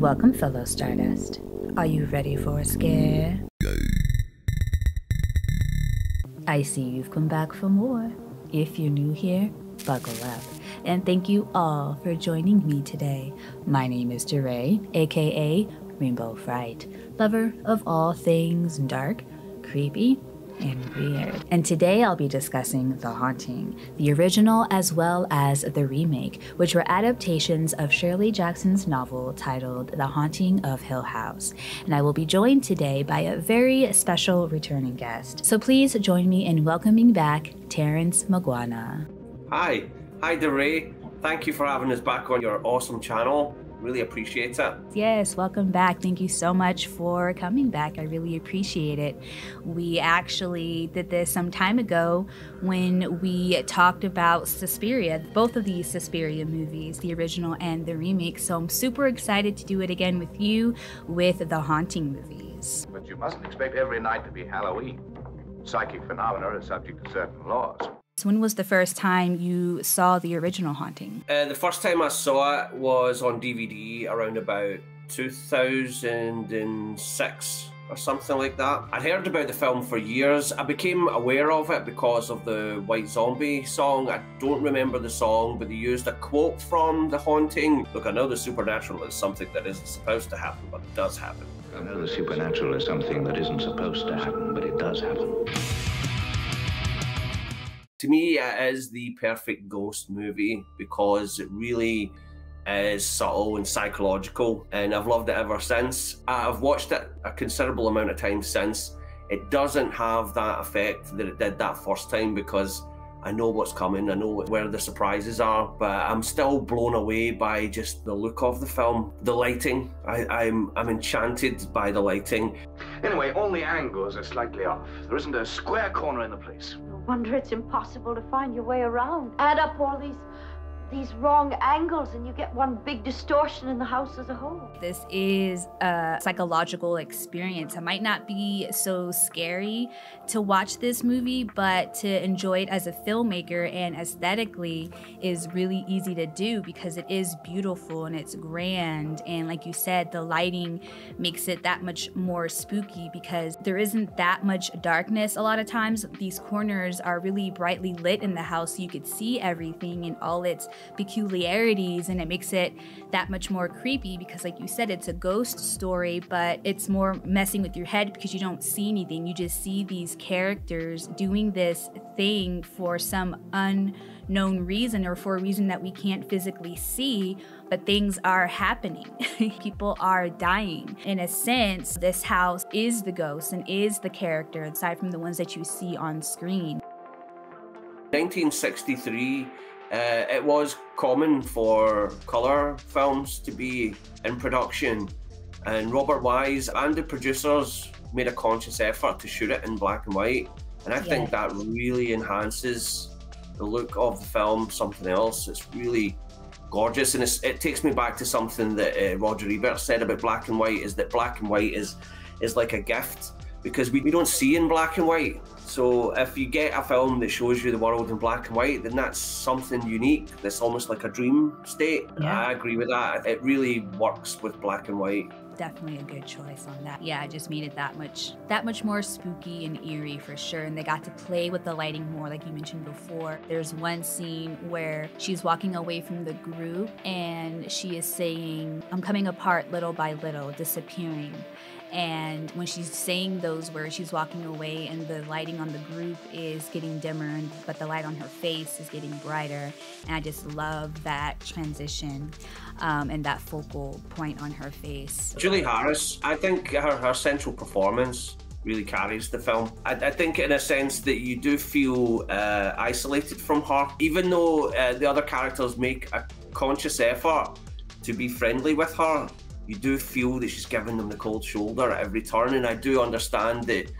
Welcome, fellow Stardust. Are you ready for a scare? I see you've come back for more. If you're new here, buckle up. And thank you all for joining me today. My name is DeRae, aka Rainbow Fright, lover of all things dark, creepy, and weird. And today I'll be discussing The Haunting, the original as well as the remake, which were adaptations of Shirley Jackson's novel titled The Haunting of Hill House. And I will be joined today by a very special returning guest. So please join me in welcoming back Terence Miguana. Hi, hi DeRae. Thank you for having us back on your awesome channel. Really appreciate it. Yes, welcome back. Thank you so much for coming back. I really appreciate it. We actually did this some time ago when we talked about Suspiria, both of these Suspiria movies, the original and the remake. So I'm super excited to do it again with you with the Haunting movies. But you mustn't expect every night to be Halloween. Psychic phenomena are subject to certain laws. So when was the first time you saw the original Haunting? Uh, the first time I saw it was on DVD around about 2006 or something like that. I'd heard about the film for years. I became aware of it because of the White Zombie song. I don't remember the song, but they used a quote from The Haunting. Look, I know the supernatural is something that isn't supposed to happen, but it does happen. I know the supernatural is something that isn't supposed to happen, but it does happen. To me, it is the perfect ghost movie because it really is subtle and psychological, and I've loved it ever since. I've watched it a considerable amount of times since. It doesn't have that effect that it did that first time because I know what's coming, I know where the surprises are, but I'm still blown away by just the look of the film, the lighting. I, I'm I'm enchanted by the lighting. Anyway, all the angles are slightly off. There isn't a square corner in the place. Wonder it's impossible to find your way around. Add up all these these wrong angles and you get one big distortion in the house as a whole. This is a psychological experience. It might not be so scary to watch this movie, but to enjoy it as a filmmaker and aesthetically is really easy to do because it is beautiful and it's grand. And like you said, the lighting makes it that much more spooky because there isn't that much darkness a lot of times. These corners are really brightly lit in the house so you could see everything and all its peculiarities and it makes it that much more creepy because like you said it's a ghost story but it's more messing with your head because you don't see anything you just see these characters doing this thing for some unknown reason or for a reason that we can't physically see but things are happening. People are dying. In a sense, this house is the ghost and is the character, aside from the ones that you see on screen. 1963 uh, it was common for colour films to be in production, and Robert Wise and the producers made a conscious effort to shoot it in black and white. And I yeah. think that really enhances the look of the film, something else. It's really gorgeous, and it takes me back to something that uh, Roger Ebert said about black and white: is that black and white is is like a gift because we, we don't see in black and white. So if you get a film that shows you the world in black and white, then that's something unique. That's almost like a dream state. Yeah. I agree with that. It really works with black and white. Definitely a good choice on that. Yeah, it just made it that much that much more spooky and eerie for sure. And they got to play with the lighting more, like you mentioned before. There's one scene where she's walking away from the group and she is saying, I'm coming apart little by little, disappearing. And when she's saying those words, she's walking away, and the lighting on the group is getting dimmer, but the light on her face is getting brighter. And I just love that transition um, and that focal point on her face. Julie Harris, I think her, her central performance really carries the film. I, I, think, in a sense, that you do feel uh, isolated from her, even though uh, the other characters make a conscious effort to be friendly with her you do feel that she's giving them the cold shoulder at every turn. And I do understand that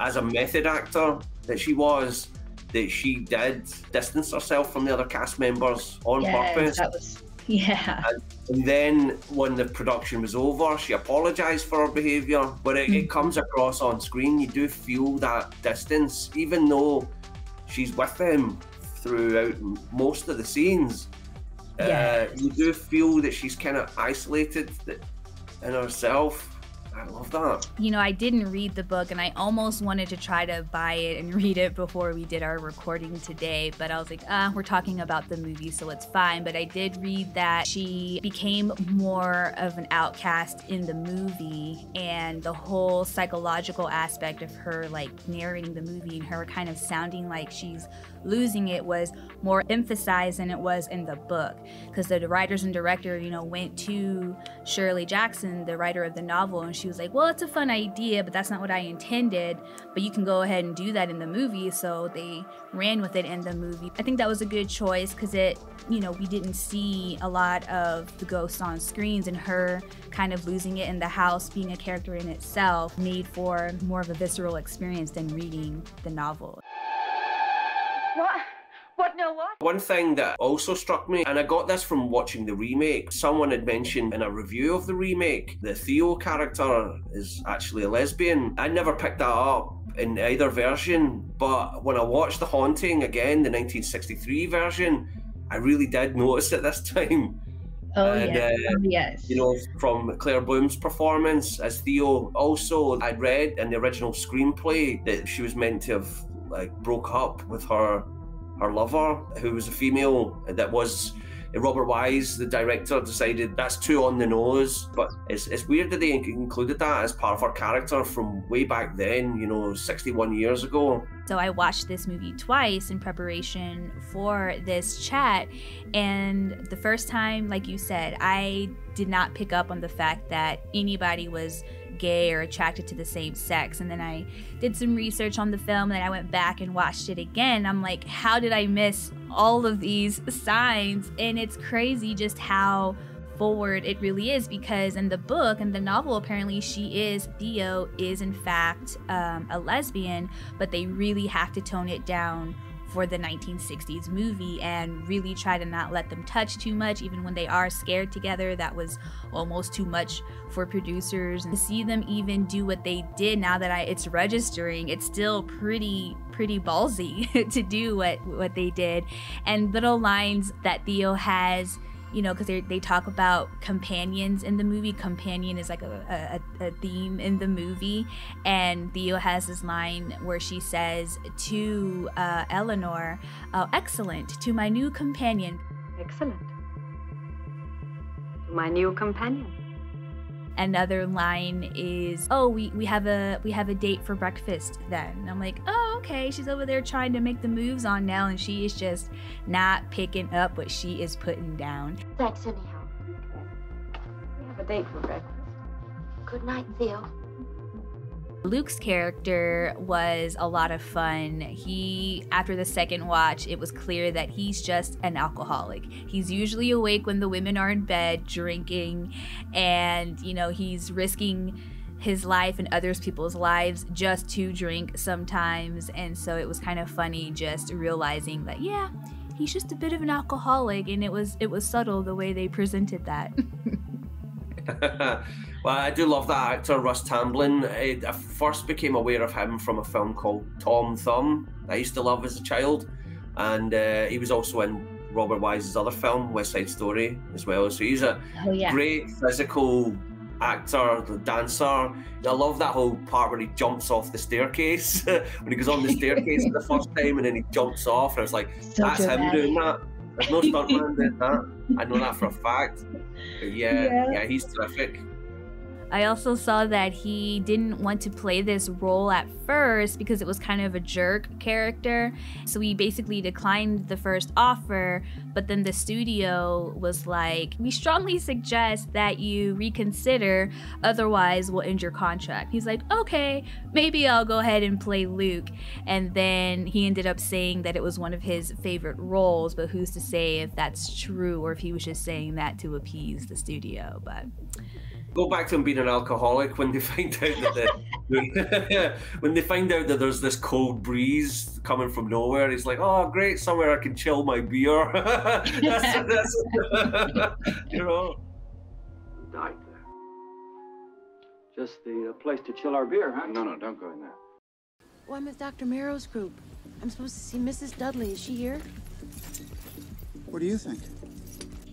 as a method actor that she was, that she did distance herself from the other cast members on purpose. That was, yeah. And, and, then when the production was over, she apologised for her behaviour. But it, mm. it comes across on screen, you do feel that distance, even though she's with them throughout most of the scenes. Yeah. Uh, you do feel that she's kind of isolated, that in herself. I love that. You know, I didn't read the book and I almost wanted to try to buy it and read it before we did our recording today, but I was like, ah, we're talking about the movie, so it's fine. But I did read that she became more of an outcast in the movie and the whole psychological aspect of her like narrating the movie and her kind of sounding like she's losing it was more emphasized than it was in the book because the writers and director you know went to shirley jackson the writer of the novel and was like well it's a fun idea but that's not what i intended. But you can go ahead and do that in the movie. So they ran with it in the movie. I think that was a good choice because it you know we didn't see a lot of the ghosts on screens and her kind of losing it in the house being a character in itself made for more of a visceral experience than reading the novel. What? What? No, what? One thing that also struck me, and I got this from watching the remake, someone had mentioned in a review of the remake, the Theo character is actually a lesbian. I never picked that up in either version, but when I watched The Haunting again, the 1963 version, I really did notice it this time. Oh And, yes, uh, oh, yes. you know, from Claire Bloom's performance as Theo. Also, I'd read in the original screenplay that she was meant to have like broke up with her her lover, who was a female that was uh, Robert Wise, the director, decided that's too on the nose. But it's, it's weird that they included that as part of her character from way back then, you know, 61 years ago. So I watched this movie twice in preparation for this chat. And the first time, like you said, I did not pick up on the fact that anybody was gay or attracted to the same sex. And then I did some research on the film and I went back and watched it again. I'm like, how did I miss all of these signs? And it's crazy just how forward it really is because in the book and the novel apparently she is theo is in fact um, a lesbian but they really have to tone it down for the 1960s movie and really try to not let them touch too much even when they are scared together. That was almost too much for producers. And to see them even do what they did now that I it's registering it's still pretty pretty ballsy to do what what they did. And little lines that Theo has you know, because they talk about companions in the movie. Companion is like a, a, a, theme in the movie. And Theo has this line where she says to uh, Eleanor, oh, excellent, to my new companion. Excellent. To my new companion. Another line is, "Oh, we, we have a we have a date for breakfast." Then and I'm like, "Oh, okay." She's over there trying to make the moves on Nell, and she is just not picking up what she is putting down. Thanks, anyhow. We have a date for breakfast. Good night, Theo. Luke's character was a lot of fun. He, after the second watch, it was clear that he's just an alcoholic. He's usually awake when the women are in bed drinking, and, you know, he's risking his life and others people's lives just to drink sometimes. And so it was kind of funny just realizing that, yeah, he's just a bit of an alcoholic, and it was it was subtle the way they presented that. well, I do love that actor, Russ Tamblyn. I, I first became aware of him from a film called Tom Thumb. I used to love as a child, and uh, he was also in Robert Wise's other film, West Side Story, as well. So he's a oh, yeah. great physical actor, the dancer. I love that whole part where he jumps off the staircase when he goes on the staircase for the first time and then he jumps off. And I was like, So that's him dramatic. doing that. No. I know that for a fact. Yeah, Yeah. yeah, he's terrific. I also saw that he didn't want to play this role at first because it was kind of a jerk character. So he basically declined the first offer, but then the studio was like, We strongly suggest that you reconsider, otherwise, we'll end your contract. He's like, Okay, maybe I'll go ahead and play Luke. And then he ended up saying that it was one of his favorite roles, but who's to say if that's true or if he was just saying that to appease the studio? But Go back to him being an alcoholic when they find out that the, when they find out that there's this cold breeze coming from nowhere. He's like, "Oh, great! Somewhere I can chill my beer." that's, that's, you know. Who died there? Just the uh, place to chill our beer, huh? No, no, don't go in there. Oh, I'm with Dr. Marrow's group. I'm supposed to see Mrs. Dudley. Is she here? What do you think?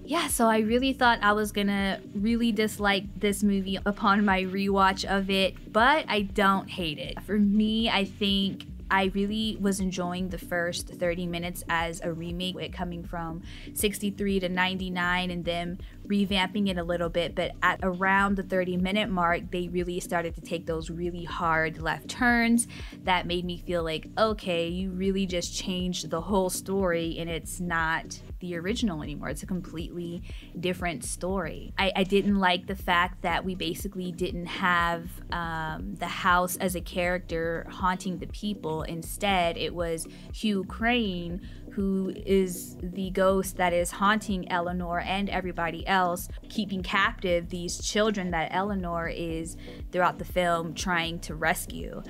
Yeah, so I really thought I was gonna really dislike this movie upon my rewatch of it, but I don't hate it. For me, I think I really was enjoying the first 30 minutes as a remake, it coming from 63 to 99 and them revamping it a little bit. But at around the 30 minute mark, they really started to take those really hard left turns that made me feel like, okay, you really just changed the whole story and it's not the original anymore. It's a completely different story. I, I didn't like the fact that we basically didn't have um, the house as a character haunting the people. Instead, it was Hugh Crane who is the ghost that is haunting Eleanor and everybody else, keeping captive these children that Eleanor is throughout the film trying to rescue.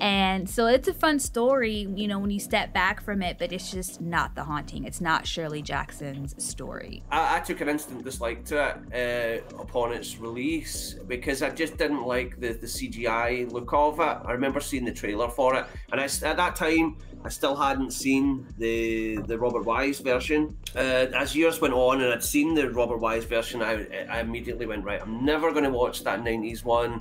And so it's a fun story, you know, when you step back from it, but it's just not the haunting. It's not Shirley Jackson's story. I, I took an instant dislike to it uh, upon its release because I just didn't like the, the CGI look of it. I remember seeing the trailer for it, and I, at that time, I still hadn't seen the the Robert Wise version. Uh, as years went on and I'd seen the Robert Wise version, I, I immediately went, right, I'm never going to watch that 90s one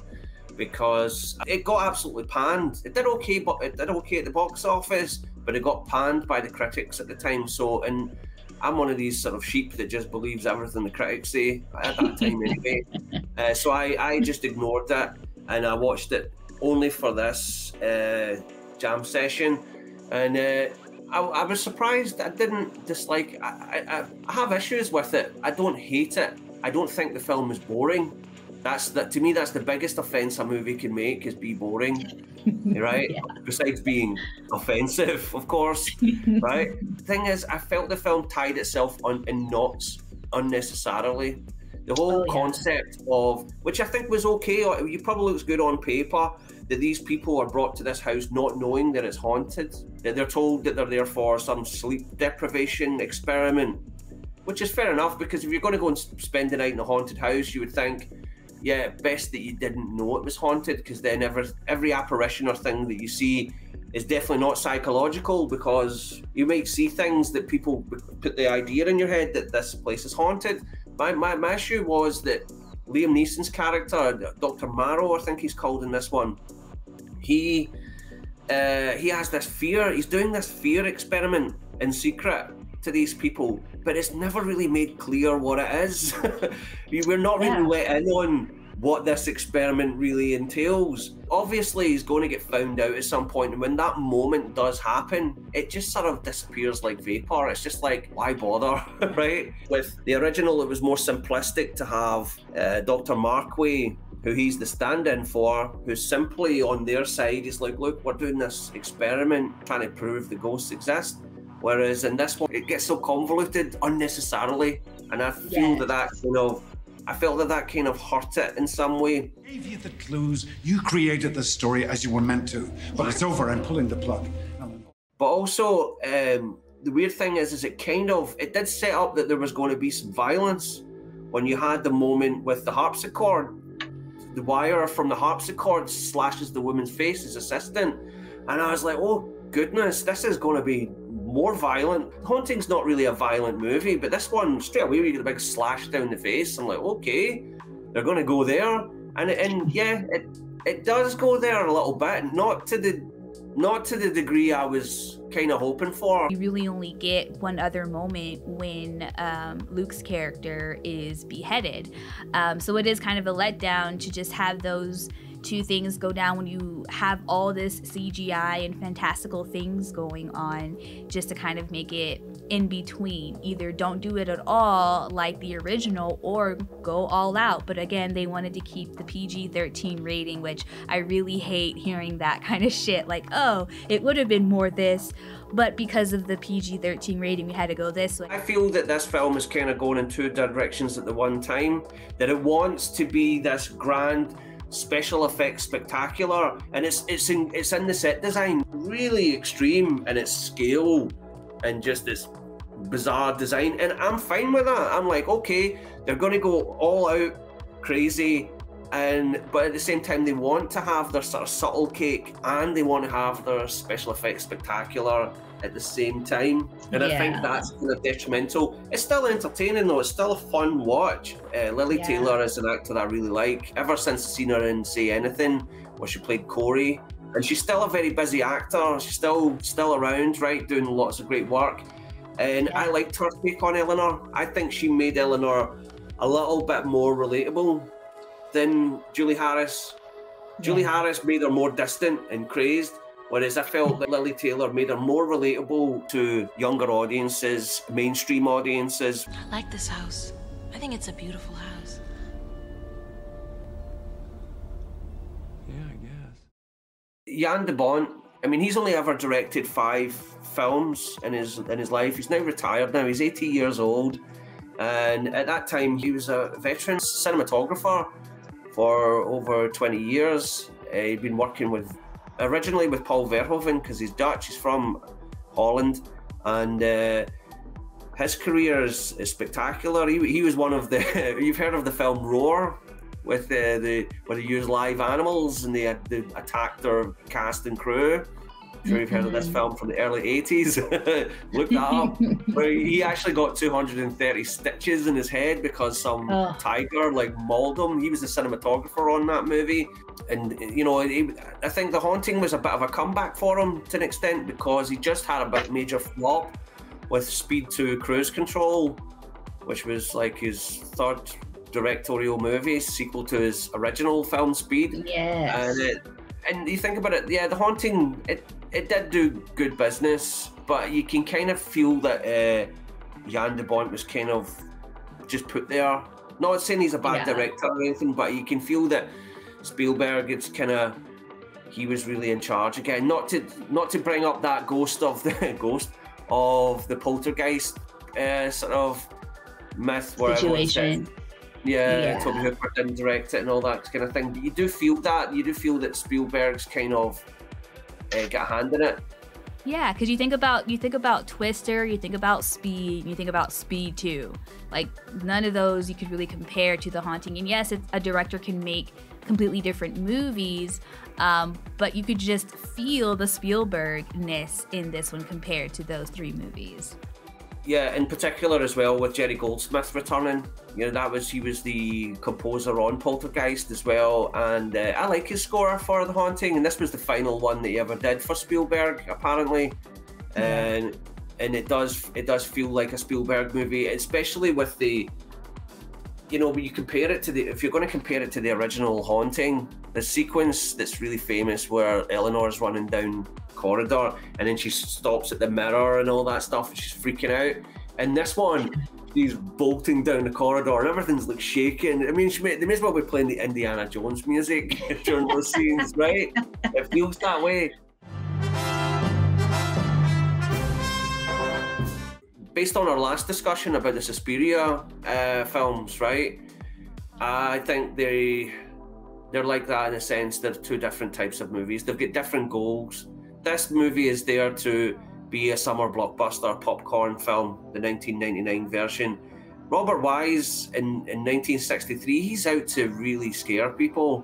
because it got absolutely panned. It did okay, but it did okay at the box office, but it got panned by the critics at the time. So, and I'm one of these sort of sheep that just believes everything the critics say at that time anyway. Uh, so I, I just ignored that and I watched it only for this uh, jam session. And uh, I, I, was surprised I didn't dislike I, I, I have issues with it. I don't hate it. I don't think the film is boring. That's that to me. That's the biggest offense a movie can make is be boring, right? yeah. Besides being offensive, of course, right? The thing is, I felt the film tied itself on in knots unnecessarily. The whole oh, yeah. concept of which I think was okay. You probably looks good on paper that these people are brought to this house not knowing that it's haunted. That they're told that they're there for some sleep deprivation experiment, which is fair enough because if you're going to go and spend the night in a haunted house, you would think yeah, best that you didn't know it was haunted because then every every apparition or thing that you see is definitely not psychological because you might see things that people put the idea in your head that this place is haunted. My, my, my issue was that Liam Neeson's character, Dr. Marrow, I think he's called in this one, he uh, he has this fear. He's doing this fear experiment in secret to these people, but it's never really made clear what it is. We're not really yeah. let in on what this experiment really entails. Obviously, he's going to get found out at some point, and when that moment does happen, it just sort of disappears like vapor. It's just like, why bother, right? With the original, it was more simplistic to have uh, Dr. Markway who he's the stand-in for, who's simply on their side. He's like, look, we're doing this experiment, trying to prove the ghosts exist. Whereas in this one, it gets so convoluted unnecessarily, and I feel yes. that that kind of, I felt that that kind of hurt it in some way. I Gave you the clues. You created the story as you were meant to, but it's over. I'm pulling the plug. But also, um, the weird thing is, is it kind of it did set up that there was going to be some violence when you had the moment with the harpsichord. The wire from the harpsichord slashes the woman's face, his assistant, and I was like, oh goodness, this is going to be more violent. Haunting's not really a violent movie, but this one straight away we get a big slash down the face. I'm like, okay, they're going to go there, and and yeah, it it does go there a little bit, not to the not to the degree I was kind of hoping for. You really only get one other moment when um, Luke's character is beheaded, um, so it is kind of a letdown to just have those two things go down when you have all this CGI and fantastical things going on just to kind of make it in between. Either don't do it at all like the original or go all out. But again, they wanted to keep the PG 13 rating, which I really hate hearing that kind of shit. Like, oh, it would have been more this, but because of the PG 13 rating, we had to go this way. I feel that this film is kind of going in two directions at the one time, that it wants to be this grand special effects spectacular, and it's it's in it's in the set design really extreme in its scale and just this bizarre design, and I'm fine with that. I'm like, okay, they're going to go all out crazy and but at the same time they want to have their sort of subtle cake and they want to have their special effects spectacular at the same time. And i think that's kind of detrimental. It's still entertaining though. It's still a fun watch. Uh, Lili Yeah. taylor is an actor i really like. Ever since i've seen her in say anything where she played corey and she's still a very busy actor. She's still still around right doing lots of great work and i liked her take on eleanor i think she made eleanor a little bit more relatable than Julie Harris. Julie Harris made her more distant and crazed, whereas I felt that Lili Taylor made her more relatable to younger audiences, mainstream audiences. I like this house. I think it's a beautiful house. Yeah, I guess. Jan de Bont, I mean, he's only ever directed five films in his in his life. He's now retired now. He's 80 years old, and at that time he was a veteran cinematographer for over 20 years. Uh, he'd been working with originally with Paul Verhoeven because he's Dutch. He's from Holland, and uh, his career is, is spectacular. He, he was one of the. You've heard of the film Roar, with uh, the where they use live animals and they, they attack their cast and crew. I'm sure you've heard of this film from the early 80s. Look that up. where he actually got 230 stitches in his head because some Oh. tiger like mauled him. He was the cinematographer on that movie. And, you know, he, I think The Haunting was a bit of a comeback for him to an extent because he just had a bit major flop with Speed 2 Cruise Control, which was like his third directorial movie, sequel to his original film Speed. Yes. And it, and you think about it, yeah, The Haunting, it it did do good business, but you can kind of feel that uh, Jan de Bont was kind of just put there. Not saying he's a bad Yeah. director or anything, but you can feel that Spielberg, it's kind of he was really in charge again. Not to not to bring up that ghost of the ghost of the poltergeist uh, sort of myth where everyone Situation. Yeah, Yeah. Tobe Hooper didn't direct it and all that kind of thing. But you do feel that. You do feel that Spielberg's kind of uh, got a hand in it. Yeah, because you think about you think about Twister, you think about Speed, you think about Speed Two. Like none of those you could really compare to The Haunting. And yes, it's, a director can make completely different movies, um, but you could just feel the Spielberg-ness in this one compared to those three movies. Yeah, in particular as well with Jerry Goldsmith returning. You know, that was he was the composer on Poltergeist as well, and uh, I like his score for The Haunting. And this was the final one that he ever did for Spielberg, apparently. And and it does it does feel like a Spielberg movie, especially with the. You know, when you compare it to the, if you're going to compare it to the original Haunting, the sequence that's really famous where Eleanor's running down corridor and then she stops at the mirror and all that stuff and she's freaking out. And this one, she's bolting down the corridor and everything's like shaking. I mean, she may, they may as well be playing the Indiana Jones music during those scenes, right? It feels that way. Based on our last discussion about the Suspiria uh, films, right? I think they they're like that in a sense. They're two different types of movies. They've got different goals. This movie is there to be a summer blockbuster popcorn film, the 1999 version. Robert Wise in, in 1963, he's out to really scare people,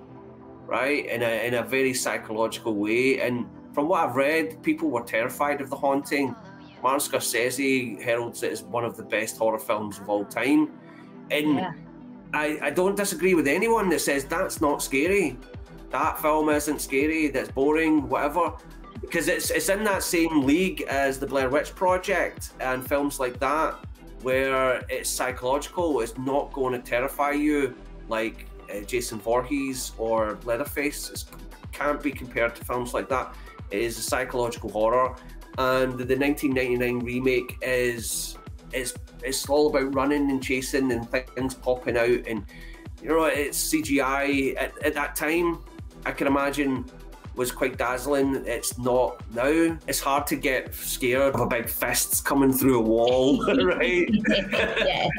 right? In a, in a very psychological way. And from what I've read, people were terrified of The Haunting. Martin Scorsese heralds it as one of the best horror films of all time. And Yeah. I, I don't disagree with anyone that says that's not scary. That film isn't scary, that's boring, whatever. Because it's it's in that same league as the Blair Witch Project and films like that, where it's psychological, it's not going to terrify you like uh, Jason Voorhees or Leatherface. It can't be compared to films like that. It is a psychological horror, and the 1999 remake is is it's all about running and chasing and things popping out and you know it's CGI at, at that time I can imagine was quite dazzling it's not now it's hard to get scared of a big fists coming through a wall right Yes.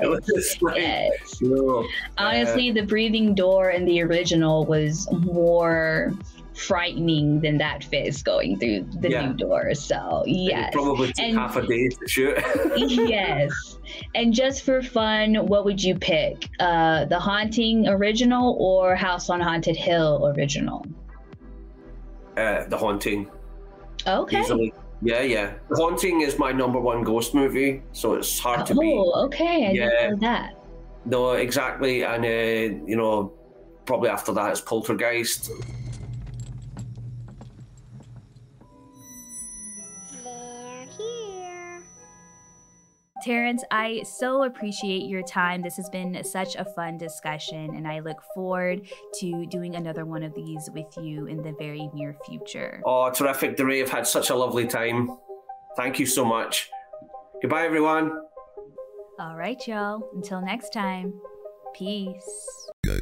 Like, Yes. you know, Honestly, the breathing door in the original was more frightening than that fist going through the Yeah. new door. So yes, Probably And- half a day to shoot. yes. And just for fun, what would you pick? Uh, the Haunting original or House on Haunted Hill original? Uh, the Haunting. Okay. Easily. Yeah, yeah. The Haunting is my number one ghost movie, so it's hard to beat. Oh, okay. I Yeah. didn't know that. No, exactly. And, uh, you know, probably after that it's Poltergeist. Terence, I so appreciate your time. This has been such a fun discussion, and I look forward to doing another one of these with you in the very near future. Oh, terrific, DeRae. I've had such a lovely time. Thank you so much. Goodbye, everyone. All right, y'all. Until next time, peace. Go.